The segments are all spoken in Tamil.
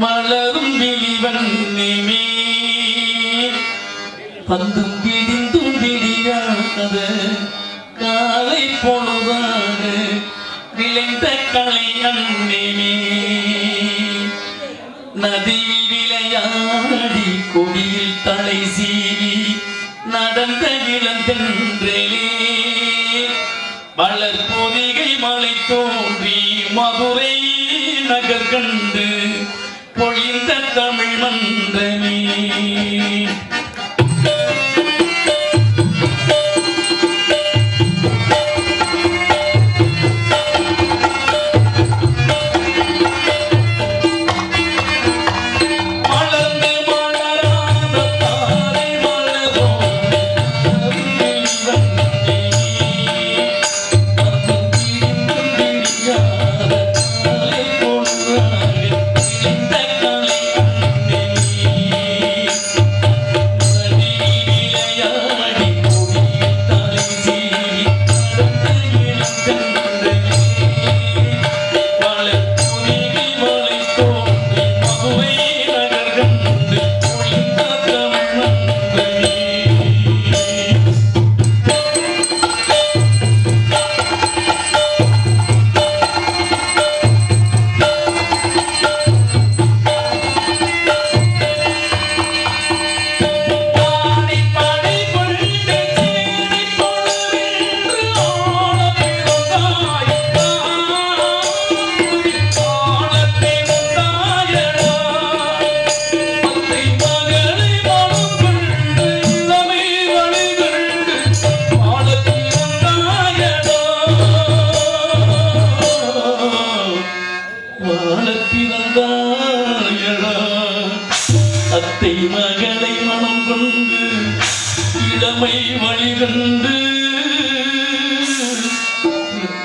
மலரும் விழிவன் பந்தும் பிடிந்தும் பிடியாத காலை பொழுதான விளைந்த கலை அன்னிமே நதியில் விளையாடி கொடியில் தலை சீவி நடந்த இளந்தென்றே வளர் பொதிகை மலை தோன்றி மதுரை நகர் கண்டு தமிழ் மன்றமே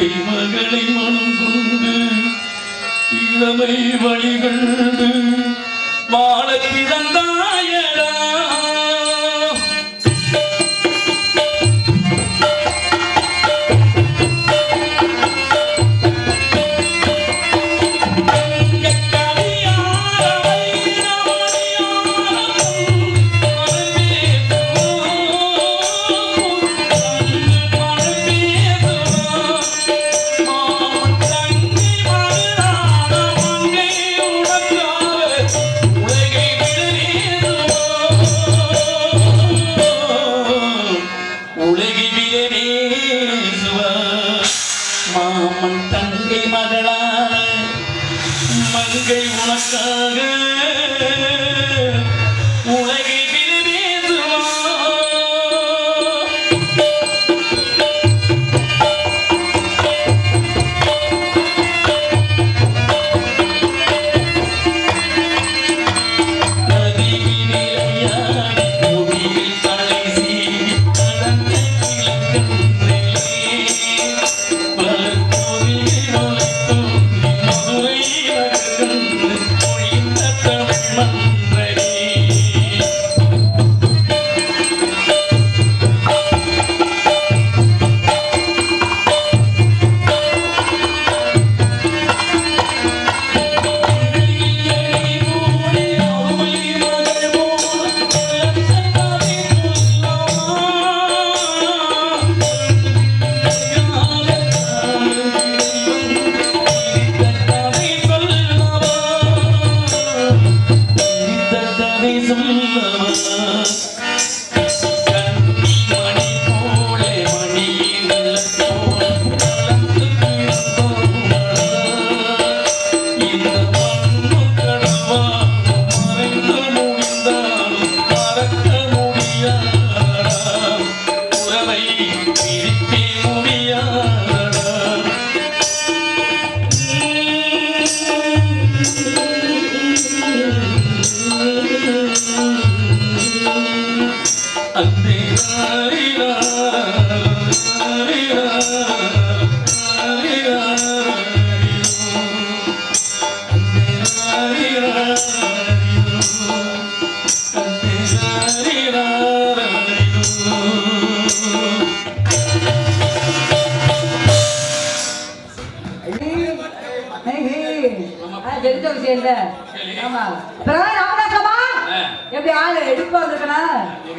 அத்தை மகளை மனம் கொண்டு இளமை வழிகண்டு வாழ பிறந்தாயடா. மாமன் தங்கை மகளான மங்கை உனக்காக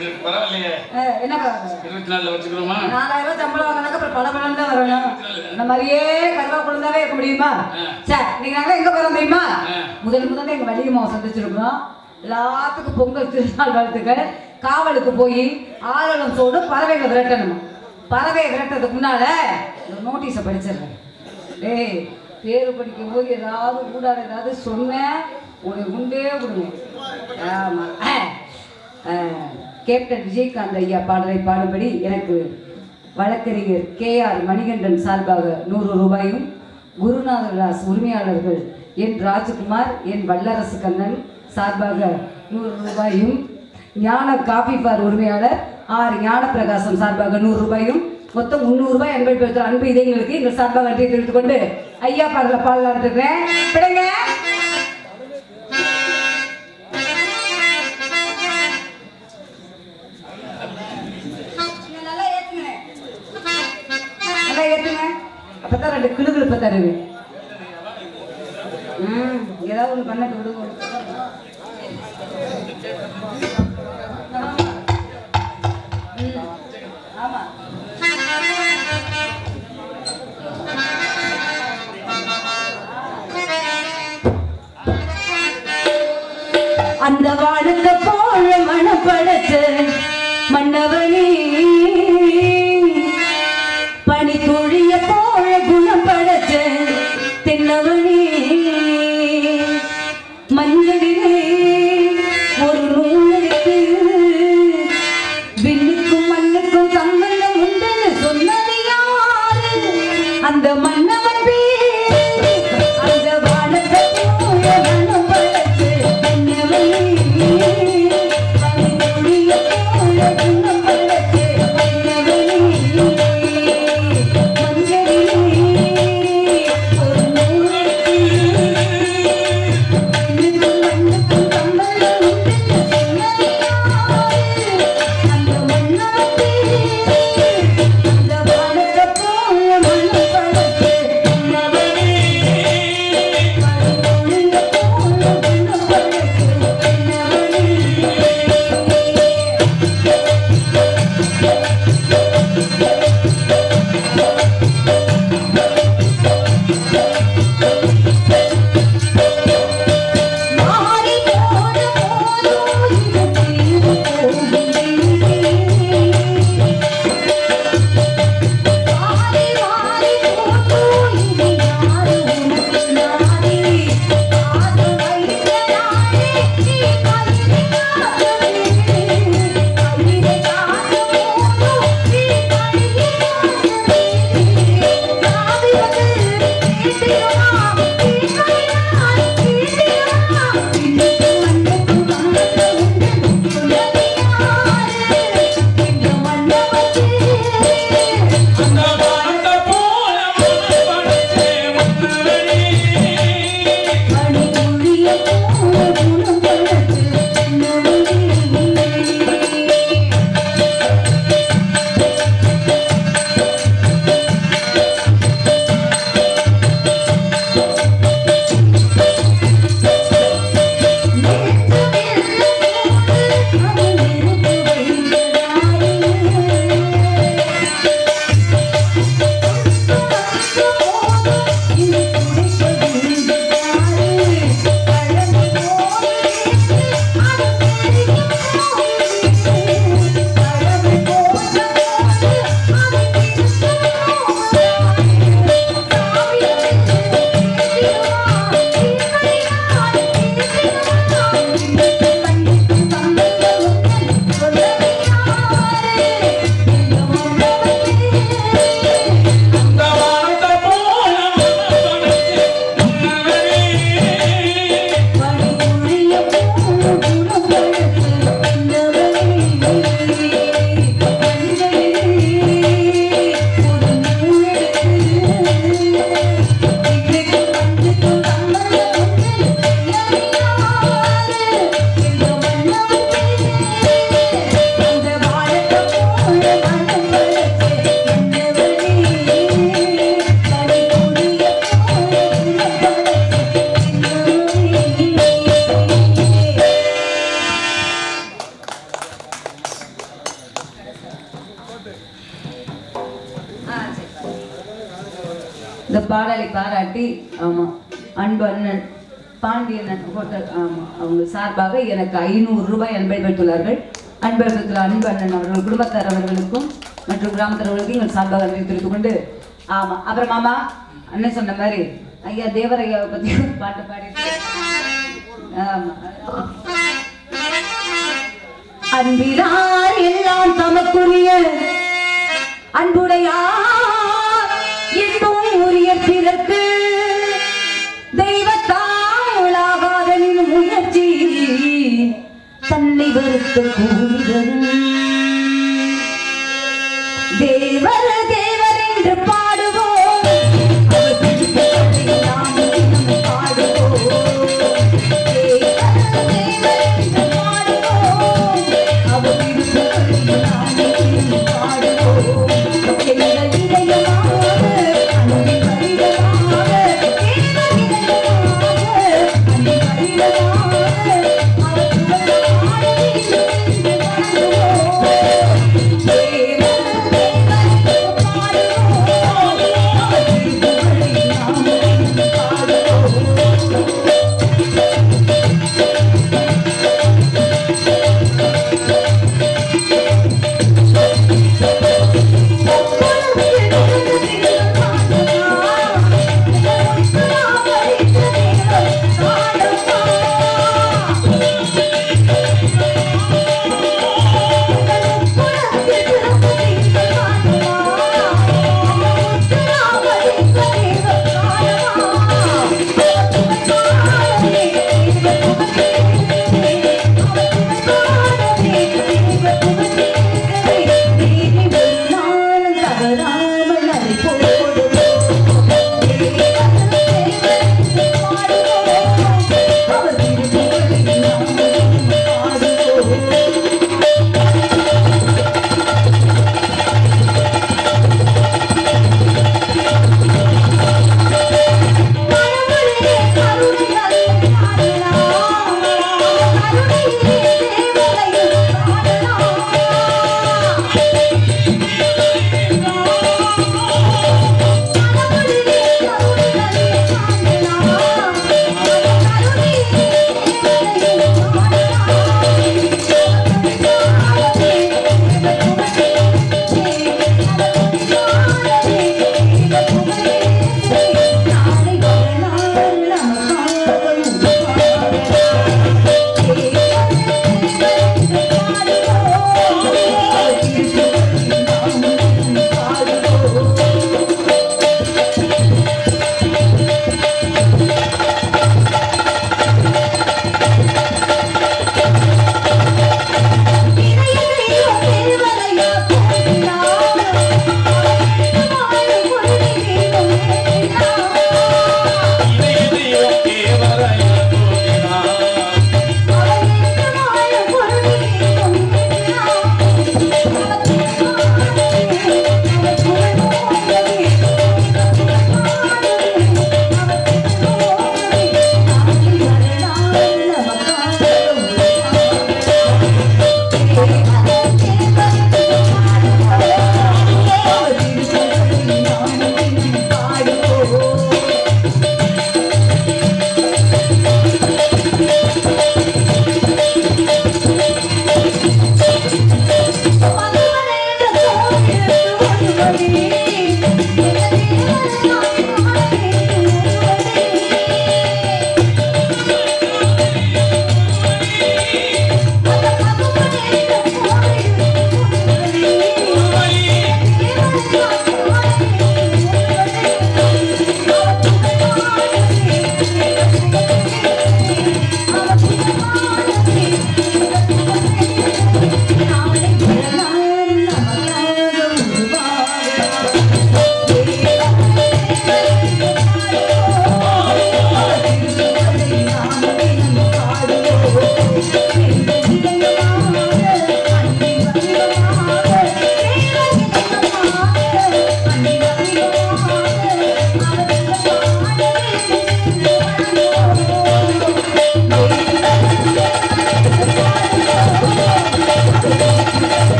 எங்களுக்கு பரவாயில்லையே. என்ன இருபத்தி நாலுல வச்சுக்கிறோமா? நாலாயிரம் ரூபாய் சம்பளம் வாங்கினாக்க அப்புறம் பல தான் வரணும் இந்த மாதிரியே கருவா குழந்தாவே இருக்க முடியுமா? சரி நீங்க நாங்க எங்க போறோம் தெரியுமா? முதல் முதல்ல எங்க வள்ளியம்மாவை சந்திச்சிருக்கிறோம். எல்லாத்துக்கும் பொங்கல் திருநாள் வாழ்த்துக்கள். காவலுக்கு போய் ஆளுநம் சோடு பறவைகளை விரட்டணும். பறவையை விரட்டுறதுக்கு முன்னால ஒரு நோட்டீஸை படிச்சிடுறேன். டேய் பேரு படிக்கும் போது ஏதாவது கூடாத ஏதாவது சொன்னேன் உனக்கு உண்டே விடுவேன். ஆமா. அஹ், கேப்டன் விஜயகாந்த் ஐயா பாடலை பாடும்படி எனக்கு வழக்கறிஞர் கே ஆர் மணிகண்டன் சார்பாக நூறு ரூபாயும் குருநாத உரிமையாளர்கள் என் ராஜகுமார் என் வல்லரசு கண்ணன் சார்பாக நூறு ரூபாயும் ஞான காபி பார் உரிமையாளர் ஆர் ஞான பிரகாசம் சார்பாக நூறு ரூபாயும் மொத்தம் முந்நூறு ரூபாய் அன்பை அன்பு இதயங்களுக்கு எங்கள் சார்பாக நன்றி தெரிவித்துக் கொண்டு ஐயா பாடல பாடலாம் இருக்கிறேன் பிள்ளைங்க! அப்பதான் ரெண்டு கிளுகிழப்ப தருவேன் ஏதாவது ஒன்று பண்ணட்டு விடுங்க அந்த வாழுக்க போல மனப்படத்து மன்னவனே. இந்த பாடலை பாராட்டி ஆமாம் அன்பு அண்ணன் பாண்டியண்ணன் ஹோட்டல் ஆமாம் அவங்க சார்பாக எனக்கு ஐநூறு ரூபாய் அன்பை வைத்துள்ளார்கள். அன்பகத்தில் அன்பு அண்ணன் அவர்கள் குடும்பத்தார் அவர்களுக்கும் மற்றும் கிராமத்தவர்களுக்கும் எங்கள் சார்பாக நன்றி கொண்டு ஆமாம் அப்புறம் மாமா அண்ணன் சொன்ன மாதிரி ஐயா தேவரையாவை பற்றி ஒரு பாட்டு பாடி ஆமாம் அன்பிலார் எல்லாம் தமக்குரிய அன்புடையார் இன்பம் உரிய தெய்வத்தாளாகாதனின் முயற்சி தன்னை வருத்த கூறுதல். தேவர்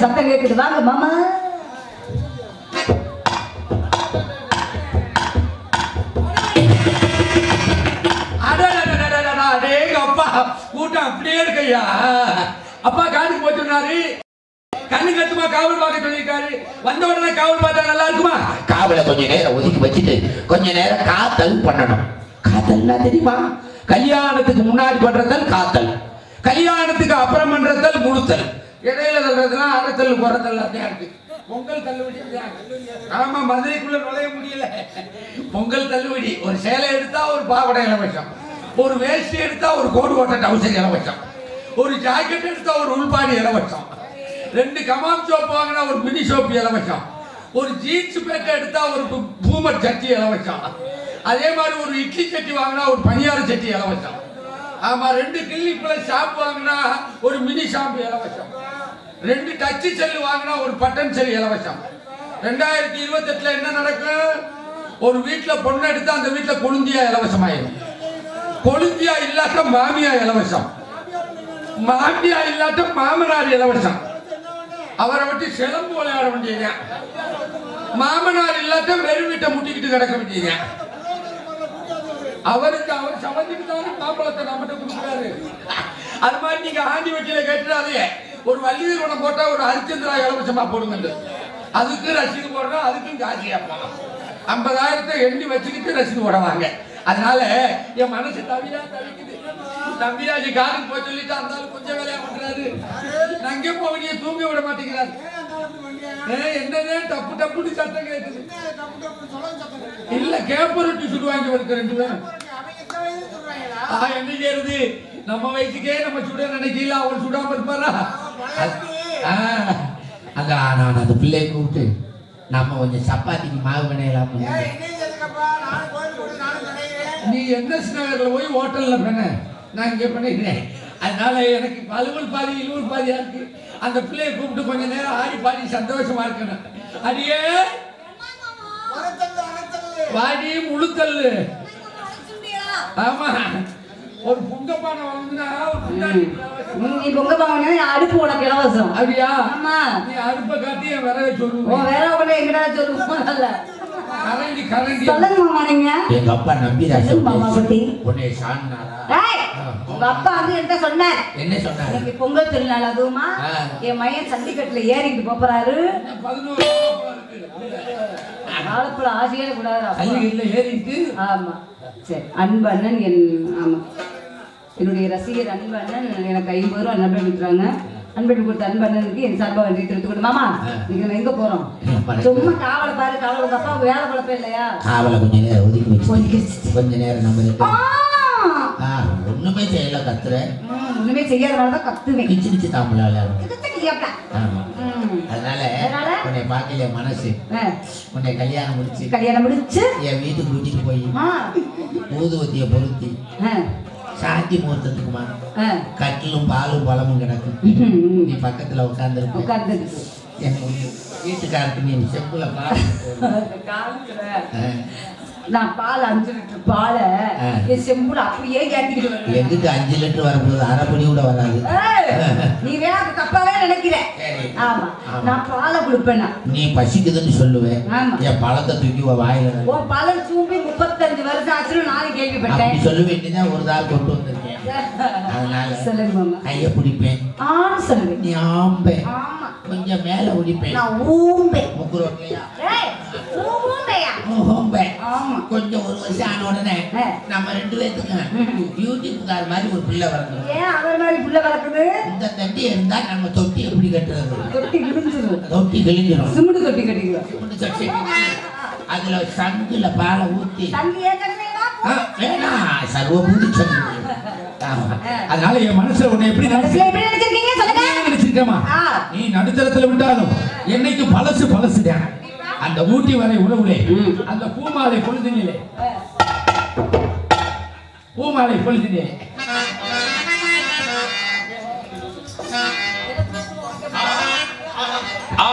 சத்தம் கேக்குது. வாங்க மாமா. அடடடடடடடா, அடேங்க அப்பா கூட்டம் அப்படியே இருக்கையா அப்பா காதுக்கு போச்சுனாரு கண்ணு கட்டுமா காவல் பார்க்க சொல்லியிருக்காரு வந்த உடனே காவல் பார்த்தா நல்லா இருக்குமா காவலை கொஞ்ச நேரம் ஒதுக்கி வச்சுட்டு கொஞ்ச நேரம் காத்தல் பண்ணணும் காத்தல்னா தெரியுமா கல்யாணத்துக்கு முன்னாடி பண்றதல் காத்தல் கல்யாணத்துக்கு அப்புறம் பண்றதல் முழுத்தல் இடையில தள்ளுறதுலாம் அறத்தல் குறத்தல் அப்படியா இருக்கு. பொங்கல் தள்ளுபடி ஆமா மதுரைக்குள்ள நுழைய முடியல. பொங்கல் தள்ளுபடி. ஒரு சேலை எடுத்தா ஒரு பாவடை இலவசம் ஒரு வேஷ்டி எடுத்தா ஒரு கோடு ஓட்ட டவுசர் இலவசம் ஒரு ஜாக்கெட் எடுத்தா ஒரு உள்பாடி இலவசம் ரெண்டு கமாம் சோப்பு வாங்கினா ஒரு மினி சோப்பு இலவசம் ஒரு ஜீன்ஸ் பேட்டை எடுத்தா ஒரு பூமர் சட்டி இலவசம் அதே மாதிரி ஒரு இட்லி சட்டி வாங்கினா ஒரு பனியார சட்டி இலவசம் ஆமா ரெண்டு கிள்ளி பிளஸ் வாங்கினா ஒரு மினி ஷாம்பு இலவசம் ரெண்டு டச்சு செல் வாங்கினா ஒரு பட்டன் செல் இலவசம். ரெண்டாயிரத்தி இருபத்தெட்டுல என்ன நடக்கும் ஒரு வீட்டுல பொண்ணு எடுத்து அந்த வீட்டுல கொழுந்தியா இலவசம் ஆயிடும் கொழுந்தியா இல்லாட்ட மாமியா இலவசம். மாமியா இல்லாட்ட மாமனார் இலவசம். அவரை விட்டு சிலம்பு விளையாட வேண்டியது மாமனார் இல்லாட்ட வெறும் வீட்டை முட்டிக்கிட்டு கிடக்க வேண்டியது அவருக்கு அவர் சமைச்சுட்டு தானே மாப்பிளத்தை நம்மகிட்ட கொடுக்குறாரு. அது மாதிரி நீங்க ஆண்டி வெட்டியில கேட்டுறாதே ஒரு வள்ளியூர் குணம் போட்டா ஒரு ஹரிச்சந்திரா இலவசமா போடுங்க அதுக்கு ரசீது போடுறோம் அதுக்கும் காசு கேட்போம் ஐம்பதாயிரத்தை எண்ணி வச்சுக்கிட்டு ரசீது போடுவாங்க அதனால என் மனசு தவியா தவிக்குது. தம்பிராஜ் காருக்கு போய் சொல்லிட்டு அந்த ஆளு கொஞ்சம் வேலையா பண்றாரு. நான் எங்கே போவனிய தூங்க விட மாட்டேங்கிறாரு. ஏய், என்னது? டப்பு டப்புன்னு சத்தம் கேட்குது இல்ல கேப்ப ரொட்டி சுடுவாங்க இவருக்கு ரெண்டு பேரும். என்ன செய்யறது? நம்ம வயசுக்கே நம்ம சுட நினைக்கல அவர் சுடாம இருப்பாரா ஆ, அங்க நான் அந்த பிள்ளையை கூப்பிட்டு நம்ம கொஞ்சம் சப்பாத்திக்கு மாவு பிணையலாம் நீ என்எஸ் நகர்ல போய் ஹோட்டல்ல பண்ண? நான் இங்க பண்ணிக்கிறேன். அதனால எனக்கு அலுவல் பாதி இலுவல் பாதியா இருக்கு. அந்த பிள்ளையை கூப்பிட்டு கொஞ்ச நேரம் ஆடி பாடி சந்தோஷமா இருக்கணும். அடியே! வாடி முழுத்தல்லு. ஆமா. ஒரு பொங்க பானை வாங்கினா நீ பொங்க பாவனா அடுப்பு உனக்கு இலவசம். அப்படியா? ஆமா. நீ அடுப்பை காட்டி என் விறவை ஓ சொல்லுவேன் வேற ஒண்ணு எங்கடா சொல்லுவோம் நல்ல கரண்டி கரண்டி. சொல்லுங்க மாமா நீங்க. எங்க அப்பா நம்பிராஜ் மாமா குட்டி. உன்னை சாணினாரா ஏய், உங்க அப்பா வந்து சொன்னார். என்ன சொன்னாரு? இன்னைக்கு பொங்கல் திருநாள் அதுவுமா. என் மையன் சண்டிகட்டுல ஏறிக்கிட்டு போறாரு. பதினோரு வாழைப்பழம் ஆசையே கூடாது ஏறிட்டு? ஆமா. சரி அன்பு அண்ணன் என் ஆமா. என்னுடைய ரசிகர் அன்பு அண்ணன் எனக்கு ஐம்பது ரூபா நம்பர் கொடுக்குறாங்க அன்பட்டு கொடுத்த அன்பு அண்ணனுக்கு என் சார்பாக நன்றி தெரிவித்து கொடு மாமா இன்னைக்கு நம்ம எங்க போறோம்? சும்மா காவலை பாரு காவல் உங்க அப்பா வேலை குழப்பம் இல்லையா? காவலை கொஞ்ச நேரம் ஒதுக்கி நேரம் நம்ம ஒண்ணுமே செய்யல கத்துற. ஒண்ணுமே செய்யாதனால தான் கத்துவேன். கிச்சு கிச்சு தாம்பலால. அதனால? உன்னை பார்க்கல மனசு. உன்னை கல்யாணம் முடிச்சு. கல்யாணம் முடிச்சு? என் வீட்டுக்கு கூட்டிட்டு போய். ஊதுவத்திய பொருத்தி. சாந்தி முகூர்த்தத்துக்குமா. கட்டிலும் பாலும் பழமும் கிடக்கும். நீ பக்கத்துல உட்காந்துருக்க உட்கார்ந்துருக்கு. எனக்கு வீட்டுக்காருக்கு நீ செப்புல பால் நான் பால் அஞ்சு லிட்டர் பாலை. என் செம்புல அப்படியே ஏத்திக்கிட்டு எதுக்கு அஞ்சு லிட்டர் வரப்போகுது அரை படி கூட வராது? நீ வேற அது தப்பாவே நினைக்கிற. ஆமா. ஆமா. நான் பாலை கொடுப்பேன். நீ பசிக்குதுன்னு சொல்லுவேன். ஆமா. என் பழத்தை தூக்கி வாயில. உன் பலன் சூம்பி முப்பத்தஞ்சு வருஷம் ஆச்சுன்னு நானும் கேள்விப்பட்டேன். சொல்ல வேண்டியதான் ஒரு நாள் கொண்டு வந்திருக்கேன். அதனால சொல்லுங்க மாமா. கைய பிடிப்பேன். ஆன்னு சொல்லுவேன். நீ ஆம்பே. ஆமா. கொஞ்சம் மேல பிடிப்பேன் நான் ஊம்பே. முக்கு ரோட்லையா கொஞ்சம் ஒரு வருஷம் ஆன உடனே. நம்ம ரெண்டு பேத்துக்கு யூடியூப்கார் மாதிரி ஒரு பிள்ளை வரணும் ஏன் அவர் மாதிரி புள்ள வளர்க்குது இந்த தட்டி இருந்தா நம்ம தொட்டி எப்படி கட்டுறது தொட்டி தொட்டி கிழிஞ்சிடும் சிமெண்ட் தொட்டி கட்டிக்கலாம் சிமெண்ட் தொட்டி அதுல சங்குல பாலை ஊத்தி வேணாம் சர்வபூதி சங்கு ஆமா அதனால என் மனசுல உன்னை எப்படி நினைச்சிருக்கமா. நீ நடுத்தரத்துல விட்டாலும் என்னைக்கு பழசு பழசுதான் அந்த ஊட்டி வரை உறவுலே அந்த பூமாலை பொழுதினிலே. பூமாலை பொழுதினிலே. ஆ